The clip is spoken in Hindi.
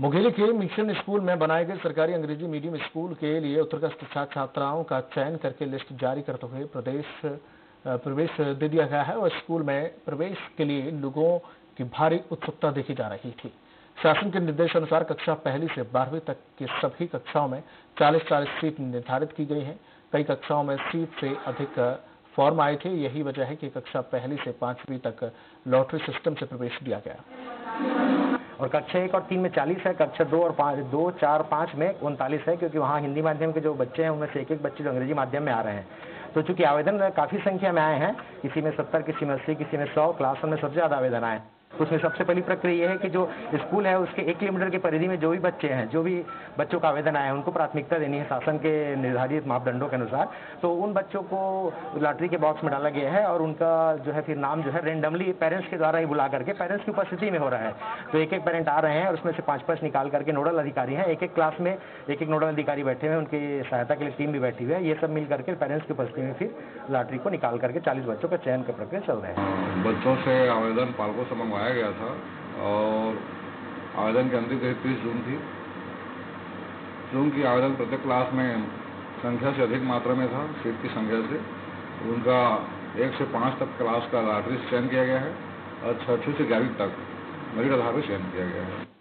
मुंगेली के मिशन स्कूल में बनाए गए सरकारी अंग्रेज़ी मीडियम स्कूल के लिए उत्कृष्ट छात्र छात्राओं का चयन करके लिस्ट जारी करते हुए प्रदेश प्रवेश दे दिया गया है और स्कूल में प्रवेश के लिए लोगों की भारी उत्सुकता देखी जा रही थी। शासन के निर्देश अनुसार कक्षा पहली से बारहवीं तक की सभी कक्षाओं में 40-40 सीट निर्धारित की गई हैं। कई कक्षाओं में सीट से अधिक फॉर्म आए थे। यही वजह है कि कक्षा पहली से पांचवीं तक लॉटरी सिस्टम से प्रवेश दिया गया। और कक्षा एक और तीन में चालीस है, कक्षा दो और पाँच दो, चार, पाँच में उनतालीस है, क्योंकि वहाँ हिंदी माध्यम के जो बच्चे हैं, उनमें से एक एक बच्चे जो अंग्रेज़ी माध्यम में आ रहे हैं। तो चूँकि आवेदन काफ़ी संख्या में आए हैं, किसी में सत्तर, किसी में अस्सी, किसी में सौ, क्लास में सबसे ज़्यादा आवेदन आए। तो उसमें सबसे पहली प्रक्रिया यह है कि जो स्कूल है, उसके एक किलोमीटर की परिधि में जो भी बच्चे हैं, जो भी बच्चों का आवेदन आया है, उनको प्राथमिकता देनी है शासन के निर्धारित मापदंडों के अनुसार। तो उन बच्चों को लॉटरी के बॉक्स में डाला गया है और उनका जो है फिर नाम जो है रेंडमली पेरेंट्स के द्वारा ही बुला करके पेरेंट्स की उपस्थिति में हो रहा है। तो एक एक पेरेंट आ रहे हैं और उसमें से पाँच पाँच निकाल करके नोडल अधिकारी हैं। एक एक क्लास में एक एक नोडल अधिकारी बैठे हुए उनकी सहायता के लिए टीम भी बैठी हुई है। ये सब मिल करके पेरेंट्स की उपस्थिति में फिर लॉटरी को निकाल करके चालीस बच्चों का चयन का प्रक्रिया चल रहा है। बच्चों से आवेदन पालकों से मंगवाया गया था और आवेदन की अंतिम तारीख तीस जून थी। जून की आवेदन प्रत्येक क्लास में संख्या से अधिक मात्रा में था, सीट की संख्या से। उनका एक से पाँच तक क्लास का लाटरी चयन किया गया है और छठी से ग्यारहवीं तक मेरिट आधार पर चयन किया गया है।